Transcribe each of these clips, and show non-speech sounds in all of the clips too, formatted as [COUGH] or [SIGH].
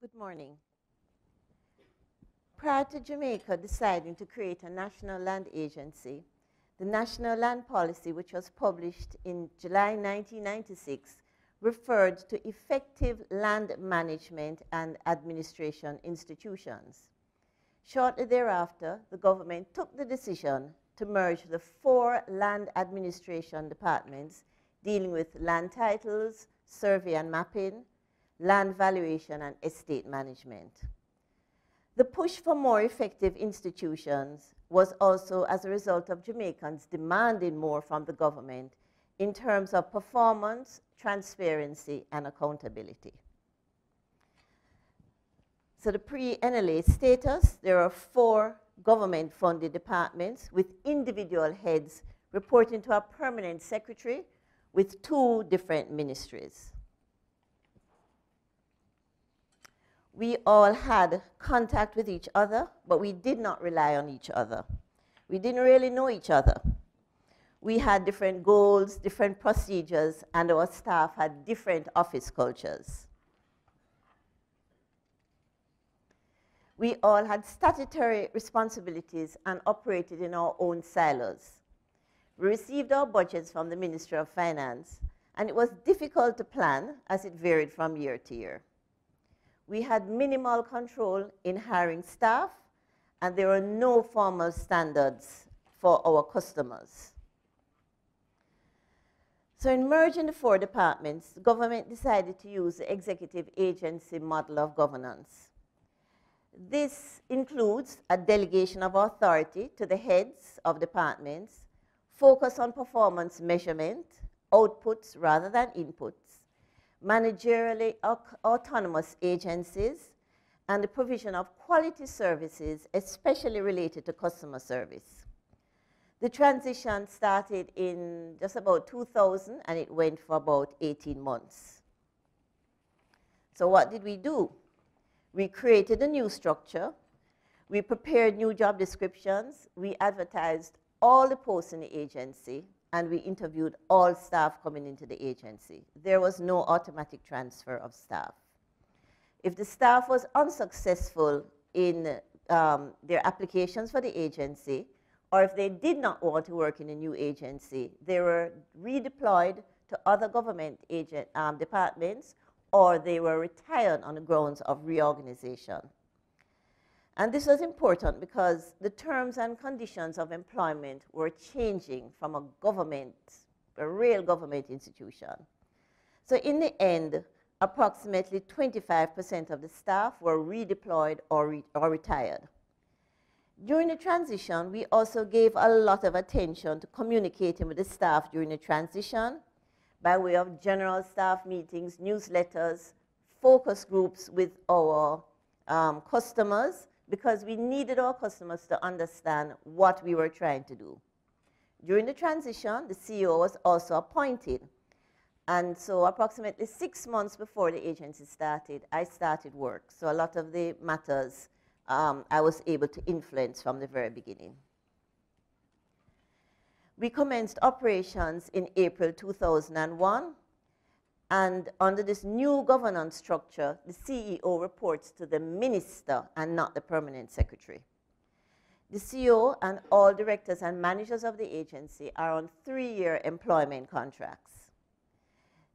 Good morning. Prior to Jamaica deciding to create a national land agency, the National Land Policy, which was published in July 1996, referred to effective land management and administration institutions. Shortly thereafter, the government took the decision to merge the four land administration departments dealing with land titles, survey and mapping, land valuation, and estate management. The push for more effective institutions was also as a result of Jamaicans demanding more from the government in terms of performance, transparency, and accountability. So the pre-NLA status, there are four government-funded departments with individual heads reporting to a permanent secretary with two different ministries. We all had contact with each other, but we did not rely on each other. We didn't really know each other. We had different goals, different procedures, and our staff had different office cultures. We all had statutory responsibilities and operated in our own silos. We received our budgets from the Ministry of Finance, and it was difficult to plan as it varied from year to year we had minimal control in hiring staff, and there were no formal standards for our customers. So in merging the four departments, the government decided to use the executive agency model of governance. This includes a delegation of authority to the heads of departments, focus on performance measurement, outputs rather than inputs, managerially autonomous agencies, and the provision of quality services, especially related to customer service. The transition started in just about 2000 and it went for about 18 months. So what did we do? We created a new structure. We prepared new job descriptions. We advertised all the posts in the agency and we interviewed all staff coming into the agency. There was no automatic transfer of staff. If the staff was unsuccessful in um, their applications for the agency, or if they did not want to work in a new agency, they were redeployed to other government agent, um, departments, or they were retired on the grounds of reorganization. And this was important because the terms and conditions of employment were changing from a government, a real government institution. So in the end, approximately 25% of the staff were redeployed or, re or retired. During the transition, we also gave a lot of attention to communicating with the staff during the transition by way of general staff meetings, newsletters, focus groups with our um, customers, because we needed our customers to understand what we were trying to do. During the transition, the CEO was also appointed. And so approximately six months before the agency started, I started work. So a lot of the matters um, I was able to influence from the very beginning. We commenced operations in April 2001 and under this new governance structure, the CEO reports to the minister and not the permanent secretary. The CEO and all directors and managers of the agency are on three-year employment contracts.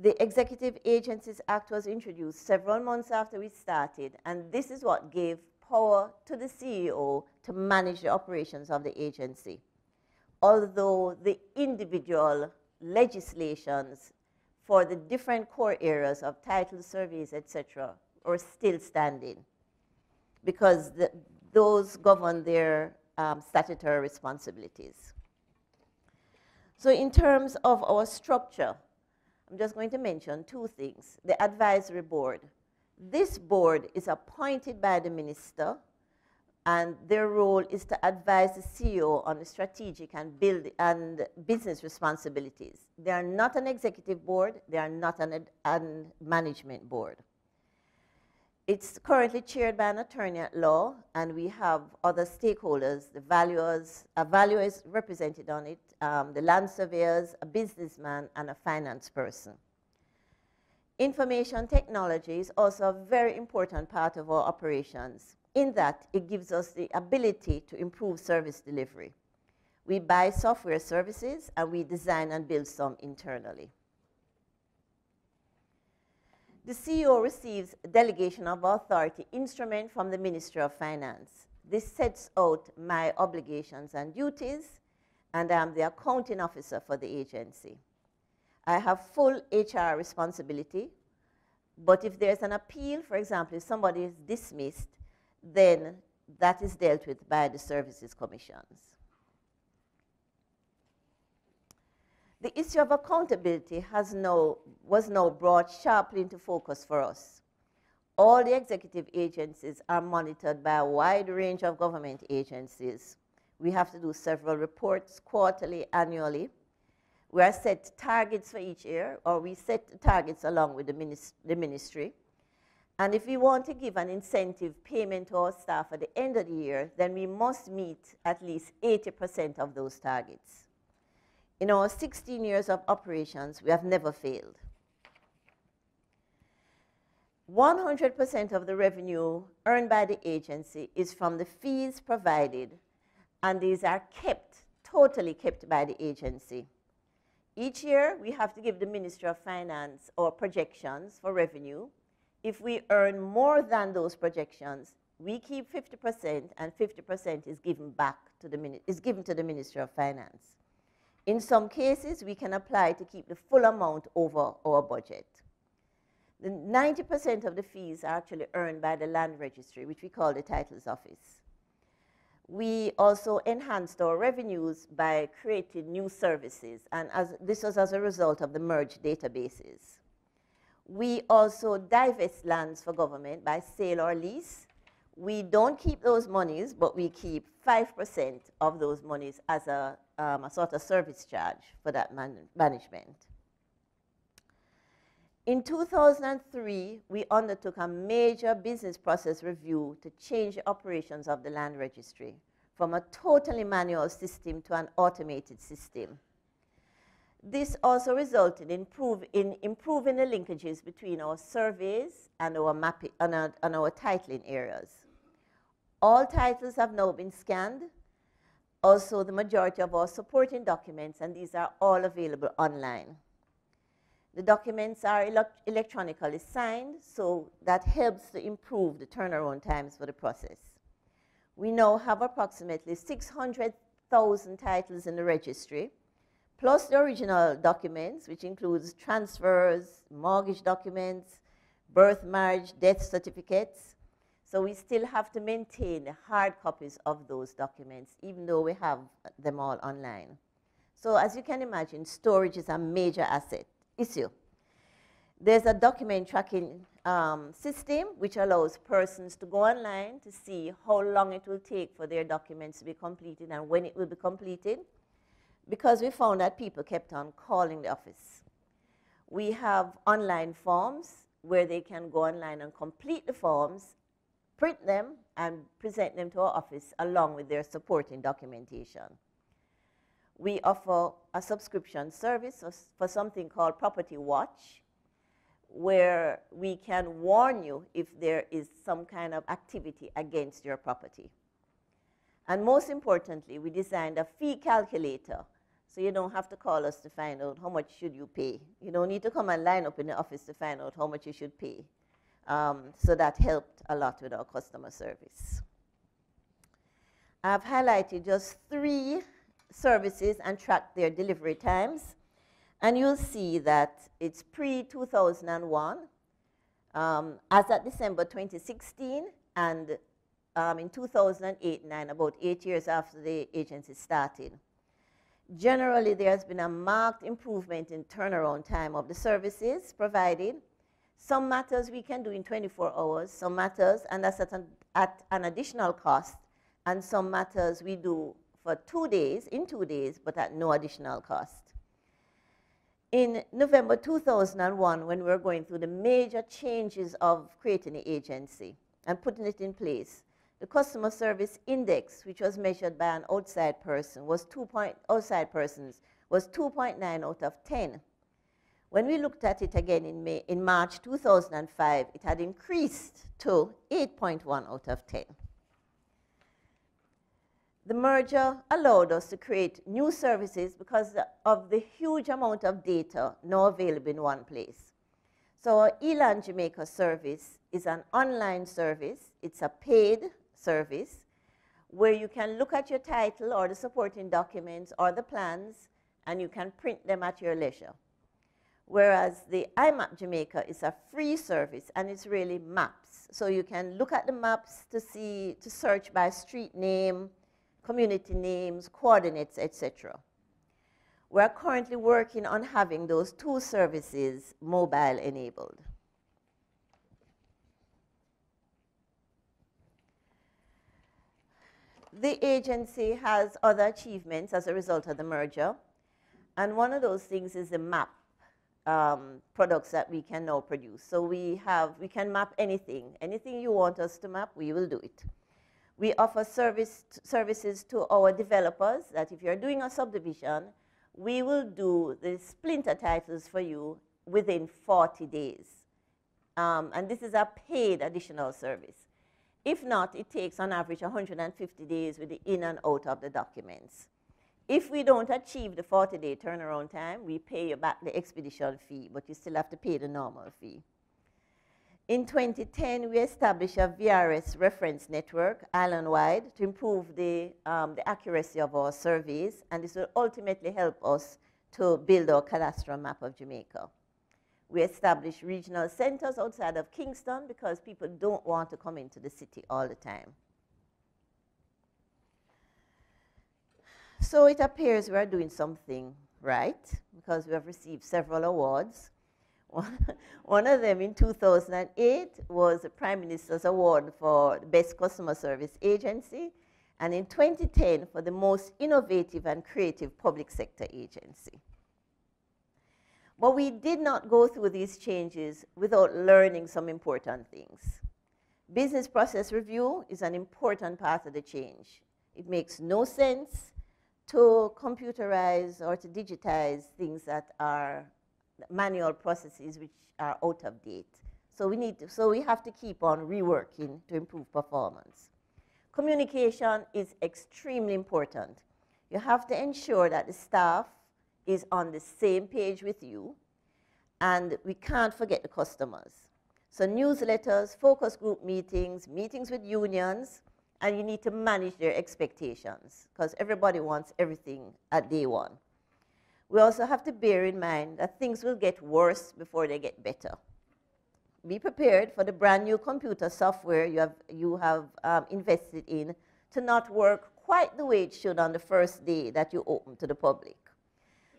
The Executive Agencies Act was introduced several months after we started, and this is what gave power to the CEO to manage the operations of the agency. Although the individual legislations for the different core areas of title surveys, etc., are still standing because the, those govern their um, statutory responsibilities. So in terms of our structure, I'm just going to mention two things. The advisory board. This board is appointed by the minister and their role is to advise the CEO on the strategic and, build, and business responsibilities. They are not an executive board, they are not an, an management board. It's currently chaired by an attorney at law, and we have other stakeholders. The valuers, a valuer is represented on it, um, the land surveyors, a businessman, and a finance person. Information technology is also a very important part of our operations in that it gives us the ability to improve service delivery. We buy software services and we design and build some internally. The CEO receives a delegation of authority instrument from the Ministry of Finance. This sets out my obligations and duties, and I'm the accounting officer for the agency. I have full HR responsibility, but if there's an appeal, for example, if somebody is dismissed, then that is dealt with by the services commissions. The issue of accountability was now brought sharply into focus for us. All the executive agencies are monitored by a wide range of government agencies. We have to do several reports quarterly, annually. We are set targets for each year, or we set targets along with the, minis the ministry. And if we want to give an incentive payment to our staff at the end of the year, then we must meet at least 80% of those targets. In our 16 years of operations, we have never failed. 100% of the revenue earned by the agency is from the fees provided, and these are kept, totally kept by the agency. Each year, we have to give the Ministry of Finance our projections for revenue. If we earn more than those projections, we keep 50%, and 50% is given back to the, is given to the Ministry of Finance. In some cases, we can apply to keep the full amount over our budget. The 90% of the fees are actually earned by the land registry, which we call the titles office. We also enhanced our revenues by creating new services, and as, this was as a result of the merged databases. We also divest lands for government by sale or lease. We don't keep those monies, but we keep 5% of those monies as a um, a sort of service charge for that man management. In 2003, we undertook a major business process review to change the operations of the land registry from a totally manual system to an automated system. This also resulted in, prove, in improving the linkages between our surveys and our, mapping, and our, and our titling areas. All titles have now been scanned also the majority of our supporting documents, and these are all available online. The documents are ele electronically signed, so that helps to improve the turnaround times for the process. We now have approximately 600,000 titles in the registry, plus the original documents, which includes transfers, mortgage documents, birth, marriage, death certificates, so we still have to maintain hard copies of those documents, even though we have them all online. So as you can imagine, storage is a major asset issue. There's a document tracking um, system which allows persons to go online to see how long it will take for their documents to be completed and when it will be completed because we found that people kept on calling the office. We have online forms where they can go online and complete the forms print them, and present them to our office along with their supporting documentation. We offer a subscription service for something called Property Watch, where we can warn you if there is some kind of activity against your property. And most importantly, we designed a fee calculator so you don't have to call us to find out how much should you pay. You don't need to come and line up in the office to find out how much you should pay. Um, so that helped a lot with our customer service. I've highlighted just three services and tracked their delivery times. And you'll see that it's pre-2001, um, as at December 2016, and um, in 2008-9, about eight years after the agency started. Generally, there has been a marked improvement in turnaround time of the services provided, some matters we can do in 24 hours, some matters, and that's at an, at an additional cost, and some matters we do for two days, in two days, but at no additional cost. In November 2001, when we were going through the major changes of creating the agency and putting it in place, the customer service index, which was measured by an outside person, was 2 point, outside persons, was 2.9 out of 10. When we looked at it again in, May, in March 2005, it had increased to 8.1 out of 10. The merger allowed us to create new services because of the huge amount of data now available in one place. So our eLand Jamaica service is an online service. It's a paid service where you can look at your title or the supporting documents or the plans and you can print them at your leisure. Whereas the IMAP Jamaica is a free service and it's really maps. So you can look at the maps to see, to search by street name, community names, coordinates, etc. We're currently working on having those two services mobile enabled. The agency has other achievements as a result of the merger. And one of those things is the map um, products that we can now produce. So we have, we can map anything. Anything you want us to map, we will do it. We offer service, services to our developers that if you're doing a subdivision, we will do the splinter titles for you within 40 days. Um, and this is a paid additional service. If not, it takes on average 150 days with the in and out of the documents. If we don't achieve the 40-day turnaround time, we pay you back the expedition fee, but you still have to pay the normal fee. In 2010, we established a VRS reference network island-wide to improve the, um, the accuracy of our surveys, and this will ultimately help us to build our cadastral map of Jamaica. We established regional centers outside of Kingston because people don't want to come into the city all the time. So it appears we are doing something right because we have received several awards. [LAUGHS] One of them in 2008 was the Prime Minister's Award for Best Customer Service Agency, and in 2010 for the most innovative and creative public sector agency. But we did not go through these changes without learning some important things. Business process review is an important part of the change. It makes no sense to computerize or to digitize things that are manual processes which are out of date. So we need to, so we have to keep on reworking to improve performance. Communication is extremely important. You have to ensure that the staff is on the same page with you, and we can't forget the customers. So newsletters, focus group meetings, meetings with unions, and you need to manage their expectations because everybody wants everything at day one. We also have to bear in mind that things will get worse before they get better. Be prepared for the brand new computer software you have, you have um, invested in to not work quite the way it should on the first day that you open to the public.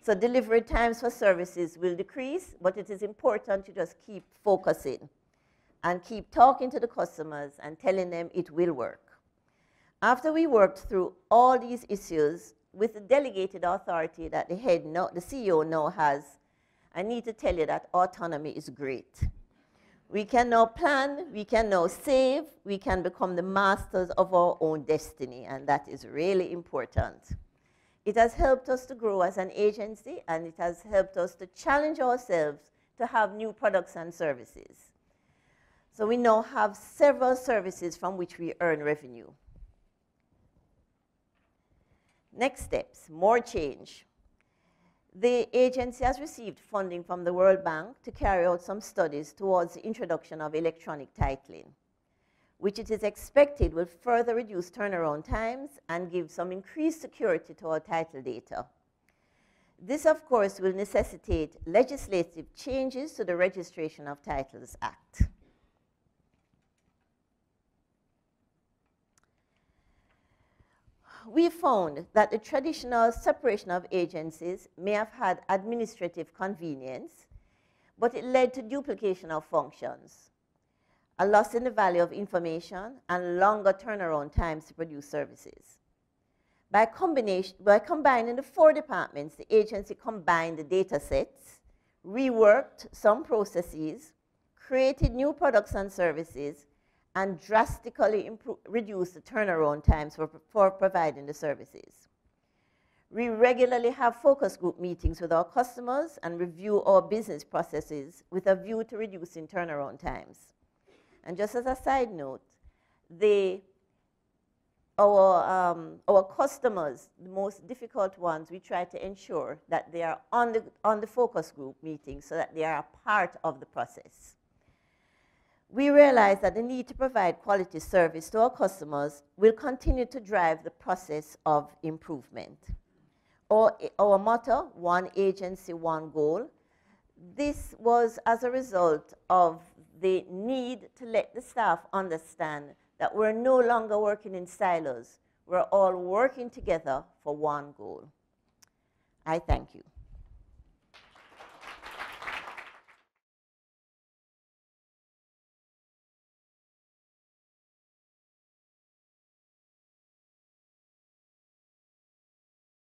So delivery times for services will decrease, but it is important to just keep focusing and keep talking to the customers and telling them it will work. After we worked through all these issues with the delegated authority that the head, no, the CEO now has, I need to tell you that autonomy is great. We can now plan, we can now save, we can become the masters of our own destiny, and that is really important. It has helped us to grow as an agency, and it has helped us to challenge ourselves to have new products and services. So we now have several services from which we earn revenue. Next steps, more change. The agency has received funding from the World Bank to carry out some studies towards the introduction of electronic titling, which it is expected will further reduce turnaround times and give some increased security to our title data. This, of course, will necessitate legislative changes to the Registration of Titles Act. we found that the traditional separation of agencies may have had administrative convenience, but it led to duplication of functions, a loss in the value of information, and longer turnaround times to produce services. By, combination, by combining the four departments, the agency combined the data sets, reworked some processes, created new products and services, and drastically reduced the turnaround times for, for providing the services. We regularly have focus group meetings with our customers and review our business processes with a view to reducing turnaround times. And just as a side note, the, our, um, our customers, the most difficult ones, we try to ensure that they are on the, on the focus group meeting so that they are a part of the process. We realize that the need to provide quality service to our customers will continue to drive the process of improvement. Our, our motto, one agency, one goal, this was as a result of the need to let the staff understand that we're no longer working in silos. We're all working together for one goal. I thank you.